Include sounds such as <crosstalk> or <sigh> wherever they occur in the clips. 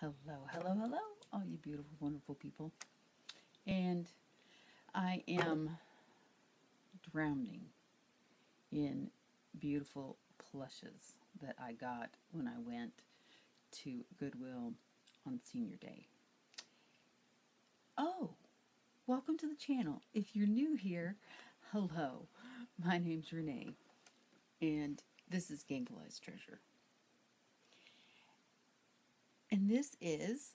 Hello, hello, hello, all you beautiful, wonderful people. And I am drowning in beautiful plushes that I got when I went to Goodwill on senior day. Oh, welcome to the channel. If you're new here, hello. My name's Renee, and this is Ganglei's Treasure. And this is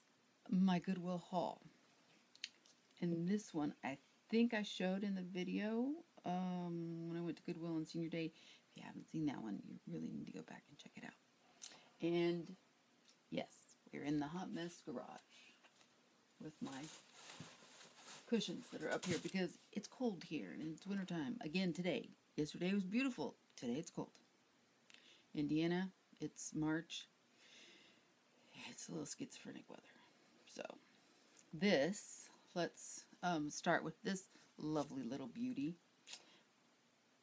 my Goodwill haul. And this one, I think I showed in the video um, when I went to Goodwill on senior day. If you haven't seen that one, you really need to go back and check it out. And yes, we're in the hot mess garage with my cushions that are up here because it's cold here and it's wintertime. Again, today. Yesterday was beautiful. Today it's cold. Indiana, it's March it's a little schizophrenic weather. So, this, let's um, start with this lovely little beauty.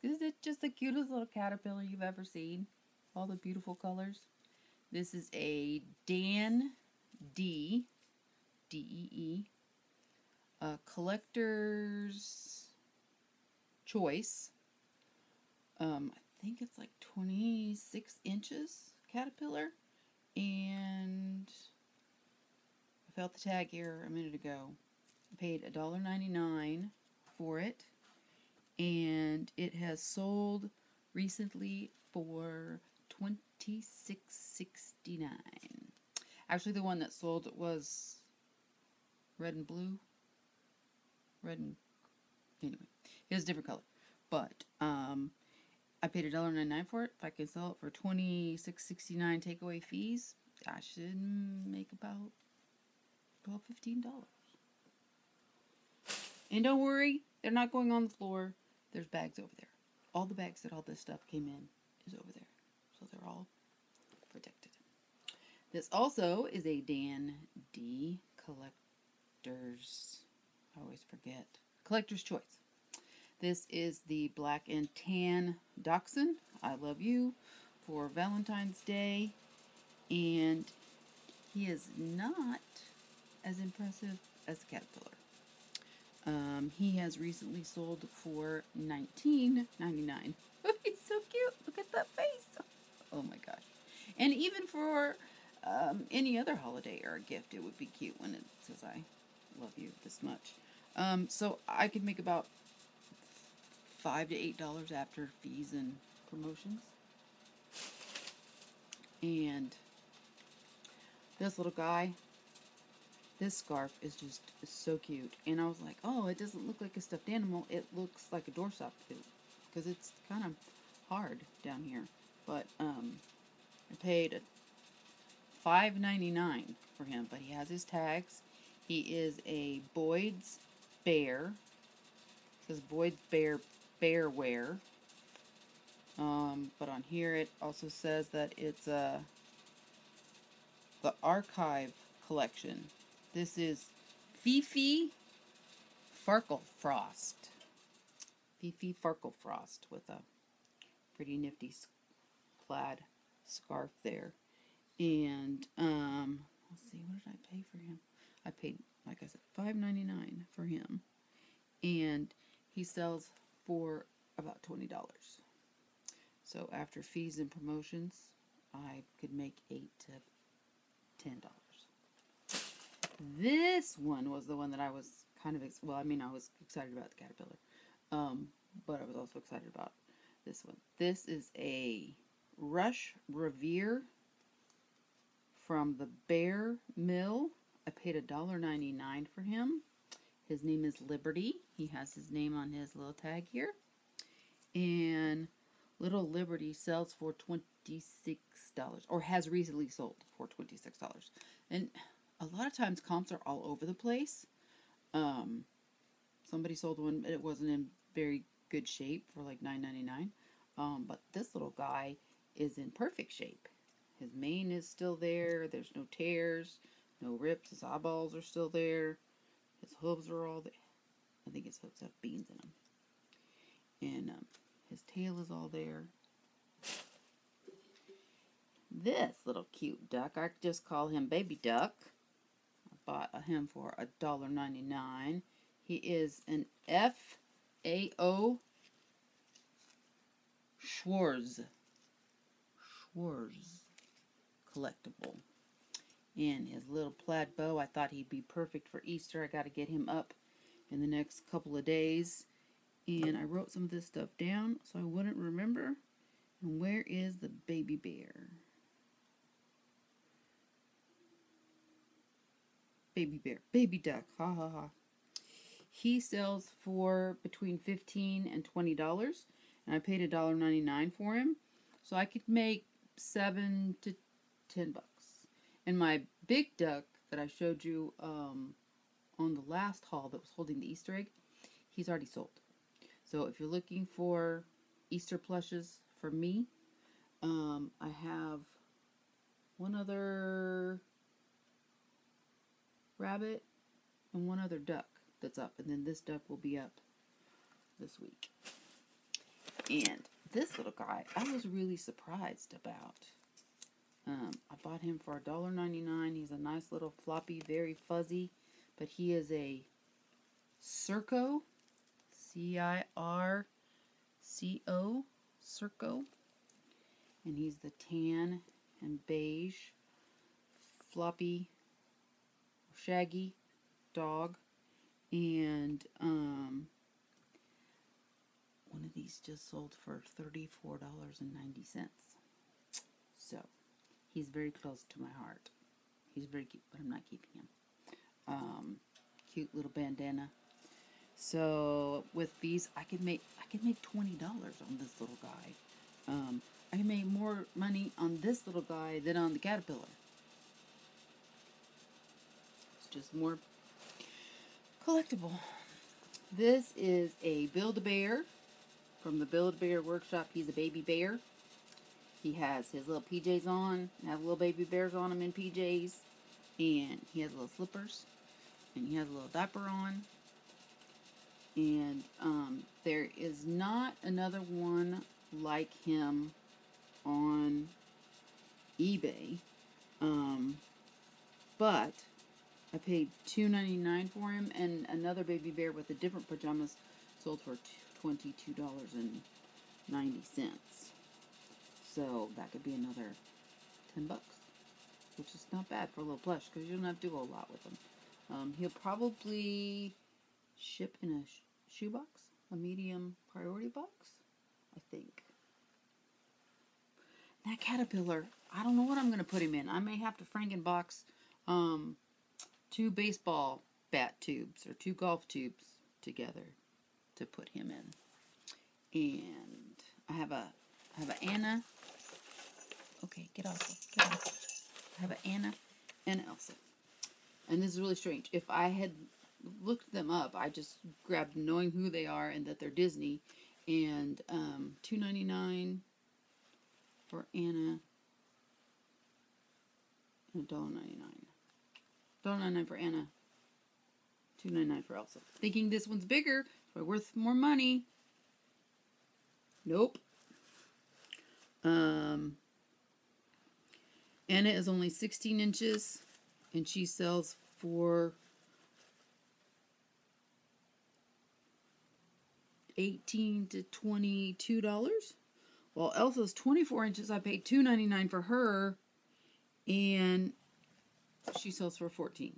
Is it just the cutest little caterpillar you've ever seen? All the beautiful colors. This is a Dan Dee, D-E-E, a collector's choice. Um, I think it's like 26 inches caterpillar and I felt the tag here a minute ago. I paid $1.99 for it and it has sold recently for $26.69. Actually the one that sold was red and blue. Red and anyway, it was a different color. But um I paid $1.99 for it. If I can sell it for $26.69 takeaway fees, I should make about $12, $15. And don't worry, they're not going on the floor. There's bags over there. All the bags that all this stuff came in is over there. So they're all protected. This also is a Dan Dee collector's, I always forget, collector's choice. This is the Black and Tan Dachshund. I love you for Valentine's Day. And he is not as impressive as a Caterpillar. Um, he has recently sold for $19.99. <laughs> He's so cute. Look at that face. Oh my gosh. And even for um, any other holiday or a gift, it would be cute when it says, I love you this much. Um, so I could make about five to eight dollars after fees and promotions. And this little guy, this scarf is just so cute. And I was like, oh, it doesn't look like a stuffed animal. It looks like a doorstop too. Because it's kind of hard down here. But um, I paid $5.99 for him. But he has his tags. He is a Boyd's Bear. It says Boyd's Bear wear. Um, but on here it also says that it's uh, the archive collection. This is Fifi Farkelfrost. Fifi Farkelfrost with a pretty nifty plaid scarf there. And um, let's see, what did I pay for him? I paid, like I said, five ninety nine for him. And he sells for about $20. So after fees and promotions, I could make 8 to $10. This one was the one that I was kind of, well, I mean, I was excited about the Caterpillar, um, but I was also excited about this one. This is a Rush Revere from the Bear Mill. I paid $1.99 for him. His name is Liberty. He has his name on his little tag here. And Little Liberty sells for $26 or has recently sold for $26. And a lot of times comps are all over the place. Um, somebody sold one, but it wasn't in very good shape for like $9.99. Um, but this little guy is in perfect shape. His mane is still there. There's no tears, no rips. His eyeballs are still there. His hooves are all there. I think his hooves have beans in them. And um, his tail is all there. this little cute duck. I just call him Baby Duck. I bought him for a dollar ninety nine. He is an F A O Schwarz. Schwarz collectible. And his little plaid bow, I thought he'd be perfect for Easter. I got to get him up in the next couple of days. And I wrote some of this stuff down so I wouldn't remember. And where is the baby bear? Baby bear. Baby duck. Ha ha ha. He sells for between 15 and $20. And I paid $1.99 for him. So I could make 7 to 10 bucks. And my big duck that I showed you um, on the last haul that was holding the Easter egg, he's already sold. So if you're looking for Easter plushes for me, um, I have one other rabbit and one other duck that's up. And then this duck will be up this week. And this little guy, I was really surprised about. Um, I bought him for $1.99. He's a nice little floppy, very fuzzy, but he is a Circo, C-I-R-C-O, Circo, and he's the tan and beige, floppy, shaggy dog, and um, one of these just sold for $34.90. So, He's very close to my heart. He's very cute, but I'm not keeping him. Um, cute little bandana. So with these, I could make I could make twenty dollars on this little guy. Um, I can make more money on this little guy than on the caterpillar. It's just more collectible. This is a Build-A-Bear from the Build-A-Bear Workshop. He's a baby bear. He has his little PJs on, have little baby bears on him in PJs, and he has little slippers, and he has a little diaper on. And um, there is not another one like him on eBay. Um, but I paid two ninety nine for him, and another baby bear with a different pajamas sold for twenty two dollars and ninety cents. So that could be another 10 bucks, which is not bad for a little plush because you don't have to do a lot with them. Um, he'll probably ship in a sh shoebox, a medium priority box, I think. That caterpillar, I don't know what I'm going to put him in. I may have to Frankenbox um, two baseball bat tubes or two golf tubes together to put him in. And I have a I have an Anna Okay, get off. Get off. I have an Anna and Elsa. And this is really strange. If I had looked them up, I just grabbed knowing who they are and that they're Disney. And um, two ninety nine for Anna and a dollar ninety nine. Dollar ninety nine for Anna. Two ninety nine for Elsa. Thinking this one's bigger, so worth more money. Nope. Um, Anna is only 16 inches and she sells for 18 to 22 dollars. While Elsa's 24 inches I paid 2.99 for her and she sells for 14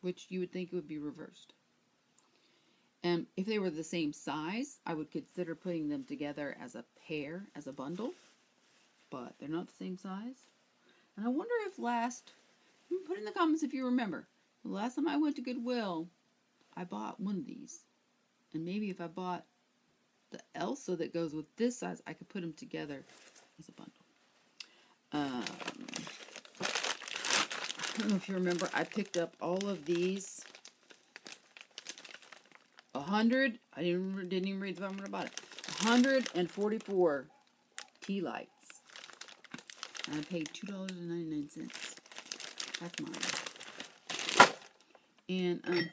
which you would think would be reversed. And if they were the same size I would consider putting them together as a pair as a bundle but they're not the same size. And I wonder if last, put in the comments if you remember, the last time I went to Goodwill, I bought one of these. And maybe if I bought the Elsa that goes with this size, I could put them together as a bundle. Um, I don't know if you remember, I picked up all of these. A hundred, I didn't, didn't even read the number about it. 144 tea lights. I paid $2.99. That's mine. And um,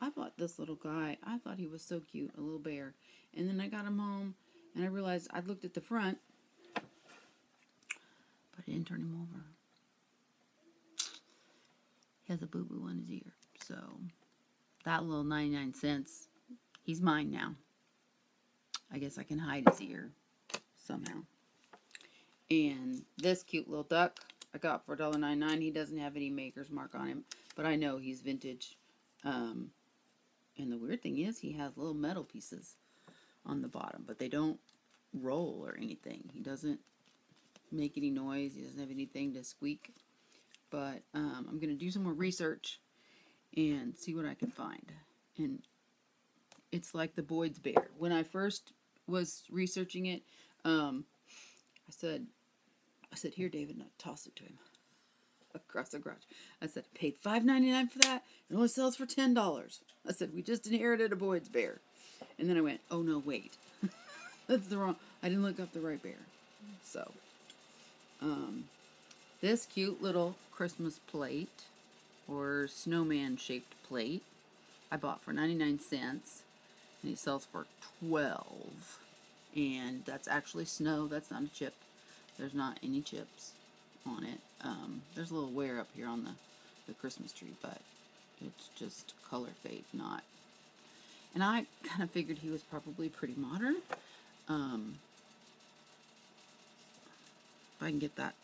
I bought this little guy. I thought he was so cute, a little bear. And then I got him home, and I realized I looked at the front, but I didn't turn him over. He has a boo boo on his ear. So that little 99 cents, he's mine now. I guess I can hide his ear somehow. And this cute little duck I got for $1.99. He doesn't have any maker's mark on him, but I know he's vintage. Um, and the weird thing is he has little metal pieces on the bottom, but they don't roll or anything. He doesn't make any noise. He doesn't have anything to squeak. But um, I'm going to do some more research and see what I can find. And it's like the Boyd's Bear. When I first was researching it, um, I said, I said, here, David, and I tossed it to him across the garage. I said, paid $5.99 for that. It only sells for $10. I said, we just inherited a Boyd's Bear. And then I went, oh no, wait. <laughs> That's the wrong, I didn't look up the right bear. So, um, this cute little Christmas plate or snowman shaped plate I bought for 99 cents and it sells for 12 and that's actually snow that's not a chip there's not any chips on it um, there's a little wear up here on the, the Christmas tree but it's just color fade not and I kind of figured he was probably pretty modern um, if I can get that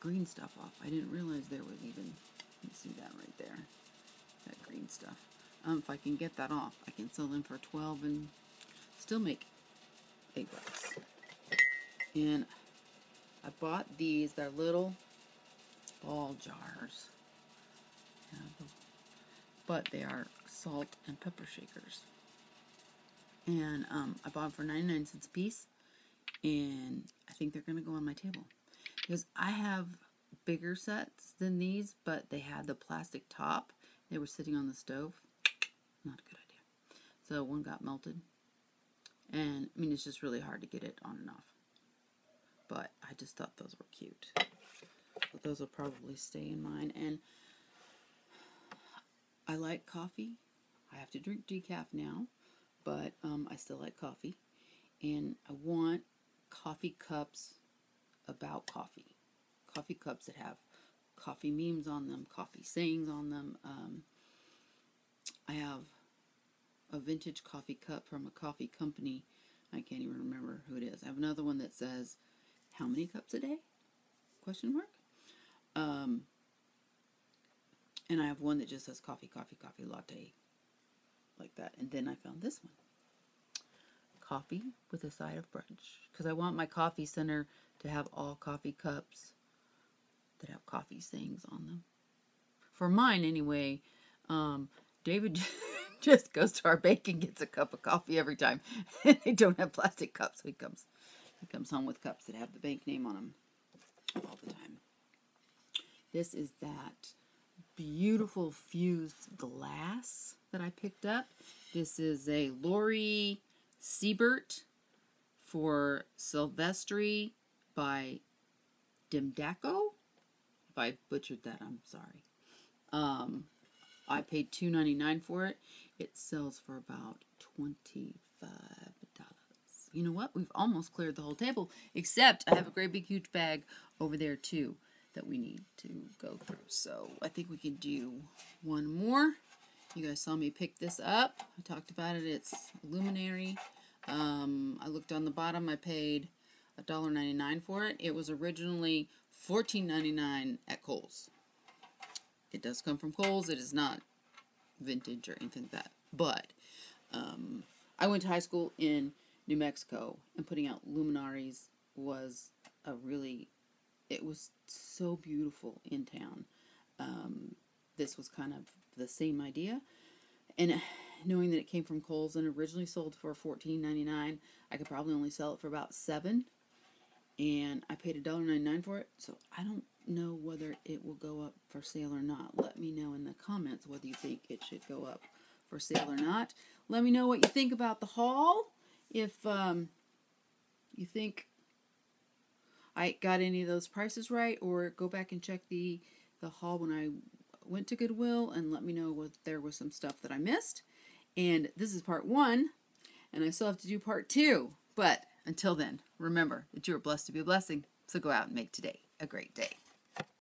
green stuff off. I didn't realize there was even, you see that right there, that green stuff. Um, if I can get that off, I can sell them for 12 and still make egg whites. And I bought these, they're little ball jars. But they are salt and pepper shakers. And um, I bought them for 99 cents a piece. And I think they're going to go on my table because I have bigger sets than these, but they had the plastic top. They were sitting on the stove. Not a good idea. So one got melted. And, I mean, it's just really hard to get it on and off. But I just thought those were cute. But those will probably stay in mine. And I like coffee. I have to drink decaf now, but um, I still like coffee. And I want coffee cups about coffee. Coffee cups that have coffee memes on them, coffee sayings on them. Um, I have a vintage coffee cup from a coffee company. I can't even remember who it is. I have another one that says, how many cups a day? Question mark. Um, and I have one that just says coffee, coffee, coffee, latte, like that. And then I found this one. Coffee with a side of brunch. Because I want my coffee center to have all coffee cups that have coffee sayings on them. For mine, anyway, um, David <laughs> <laughs> just goes to our bank and gets a cup of coffee every time. <laughs> they don't have plastic cups, he comes, he comes home with cups that have the bank name on them all the time. This is that beautiful fused glass that I picked up. This is a Lori Siebert for Silvestri by Demdaco. If I butchered that, I'm sorry. Um, I paid $2.99 for it. It sells for about $25. You know what? We've almost cleared the whole table, except I have a great big huge bag over there too that we need to go through. So I think we can do one more. You guys saw me pick this up. I talked about it. It's Luminary. Um, I looked on the bottom. I paid $1.99 for it. It was originally $14.99 at Kohl's. It does come from Kohl's. It is not vintage or anything like that. But um, I went to high school in New Mexico, and putting out luminaries was a really, it was so beautiful in town. Um, this was kind of the same idea. And <sighs> knowing that it came from Kohl's and originally sold for $14.99, I could probably only sell it for about 7 and I paid $1.99 for it, so I don't know whether it will go up for sale or not. Let me know in the comments whether you think it should go up for sale or not. Let me know what you think about the haul. If um, you think I got any of those prices right, or go back and check the, the haul when I went to Goodwill and let me know what there was some stuff that I missed. And this is part one, and I still have to do part two. But until then, remember that you are blessed to be a blessing. So go out and make today a great day.